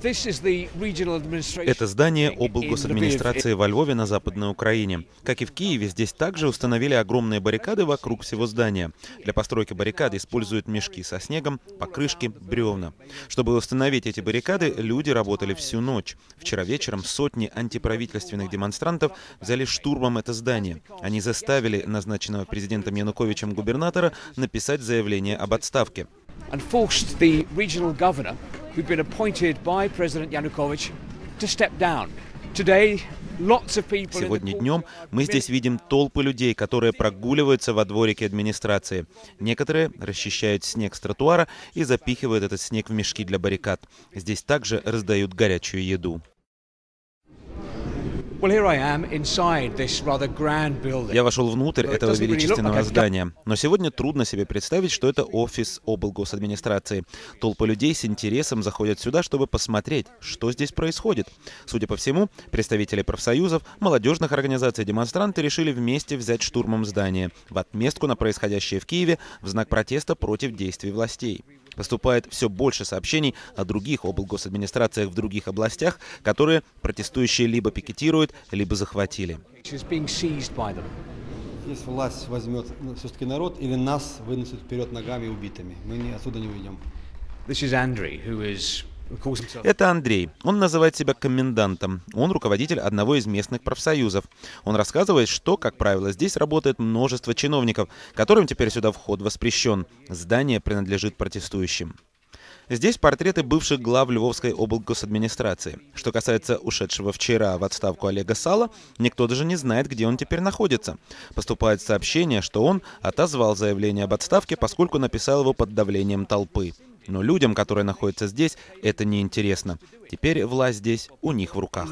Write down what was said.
Это здание облгосадминистрации во Львове на Западной Украине. Как и в Киеве, здесь также установили огромные баррикады вокруг всего здания. Для постройки баррикад используют мешки со снегом, покрышки, бревна. Чтобы установить эти баррикады, люди работали всю ночь. Вчера вечером сотни антиправительственных демонстрантов взяли штурмом это здание. Они заставили назначенного президентом Януковичем губернатора написать заявление об отставке and forced the regional governor, who'd been appointed by President Yanukovych, to step down. Today, Сегодня днем мы здесь видим толпы людей, которые прогуливаются во дворике администрации. Некоторые расчищают снег с тротуара и запихивают этот снег в мешки для баррикад. Здесь также раздают горячую еду. Я вошел внутрь этого величественного здания, но сегодня трудно себе представить, что это офис облгосадминистрации. Толпы людей с интересом заходят сюда, чтобы посмотреть, что здесь происходит. Судя по всему, представители профсоюзов, молодежных организаций и демонстранты решили вместе взять штурмом здание в отместку на происходящее в Киеве в знак протеста против действий властей. Поступает все больше сообщений о других облгосадминистрациях в других областях, которые протестующие либо пикетируют, либо захватили. Если власть возьмет ну, все-таки народ, или нас вынесут вперед ногами убитыми, мы не, отсюда не уйдем. This is Andrew, who is это Андрей. Он называет себя комендантом. Он руководитель одного из местных профсоюзов. Он рассказывает, что, как правило, здесь работает множество чиновников, которым теперь сюда вход воспрещен. Здание принадлежит протестующим. Здесь портреты бывших глав Львовской облгосадминистрации. Что касается ушедшего вчера в отставку Олега Сала, никто даже не знает, где он теперь находится. Поступает сообщение, что он отозвал заявление об отставке, поскольку написал его под давлением толпы. Но людям, которые находятся здесь, это не интересно. Теперь власть здесь у них в руках.